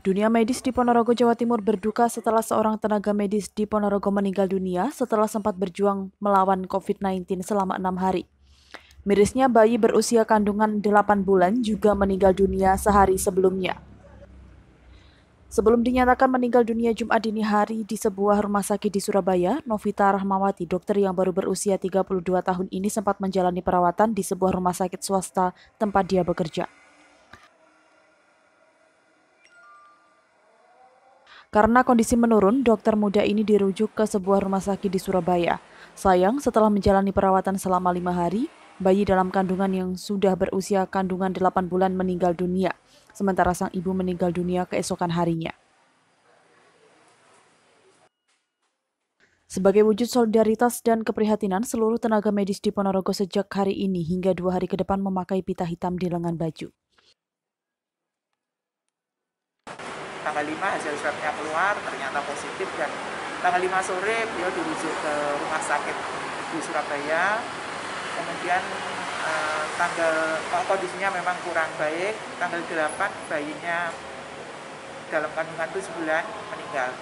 Dunia medis di Ponorogo, Jawa Timur berduka setelah seorang tenaga medis di Ponorogo meninggal dunia setelah sempat berjuang melawan COVID-19 selama enam hari. Mirisnya bayi berusia kandungan 8 bulan juga meninggal dunia sehari sebelumnya. Sebelum dinyatakan meninggal dunia Jumat dini hari di sebuah rumah sakit di Surabaya, Novita Rahmawati, dokter yang baru berusia 32 tahun ini sempat menjalani perawatan di sebuah rumah sakit swasta tempat dia bekerja. Karena kondisi menurun, dokter muda ini dirujuk ke sebuah rumah sakit di Surabaya. Sayang, setelah menjalani perawatan selama lima hari, bayi dalam kandungan yang sudah berusia kandungan 8 bulan meninggal dunia, sementara sang ibu meninggal dunia keesokan harinya. Sebagai wujud solidaritas dan keprihatinan, seluruh tenaga medis di Ponorogo sejak hari ini hingga dua hari ke depan memakai pita hitam di lengan baju. Tanggal 5 hasil swabnya keluar ternyata positif dan tanggal 5 sore beliau dirujuk ke rumah sakit di Surabaya. Kemudian eh, tanggal oh, kondisinya memang kurang baik. Tanggal 8 bayinya dalam kandungan itu sebulan meninggal.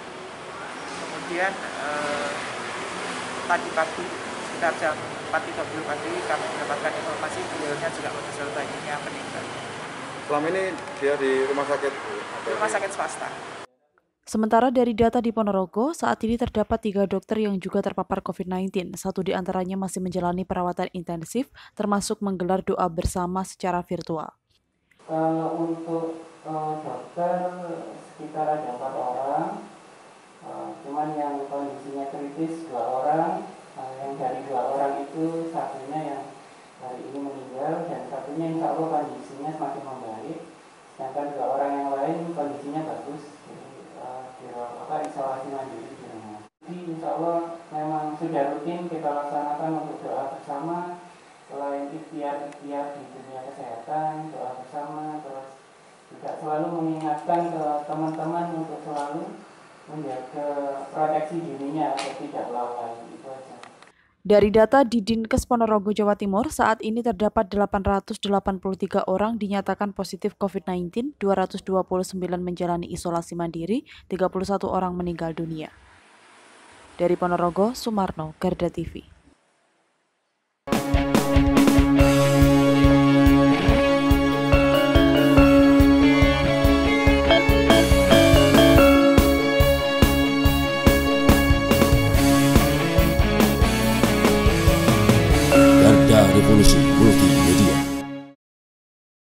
Kemudian eh, tadi pagi sekitar jam 4.30 pagi kami mendapatkan informasi beliaunya juga menyusul bayinya meninggal Selama ini dia di rumah sakit? Di rumah sakit swasta. Sementara dari data di Ponorogo, saat ini terdapat tiga dokter yang juga terpapar COVID-19. Satu di antaranya masih menjalani perawatan intensif, termasuk menggelar doa bersama secara virtual. Uh, untuk uh, dokter sekitar ada empat orang, uh, cuman yang kondisinya kritis dua orang, uh, yang dari dua orang itu satunya yang hari ini meninggal dan satunya insya Allah kondisinya semakin membaik sedangkan dua orang yang lain kondisinya bagus jadi uh, di apa isolasi mandiri di rumah jadi insya Allah memang sudah rutin kita laksanakan untuk doa bersama. Selain ikhtiar-ikhtiar di dunia kesehatan doa bersama terus juga selalu mengingatkan ke teman-teman untuk selalu menjaga proteksi dirinya agar tidak lalai itu aja dari data di Dinkes Ponorogo, Jawa Timur, saat ini terdapat 883 orang dinyatakan positif COVID-19, 229 menjalani isolasi mandiri, 31 orang meninggal dunia. Dari Ponorogo, Sumarno, Garda TV. Revolution Rookie.